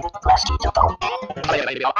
Bless you. to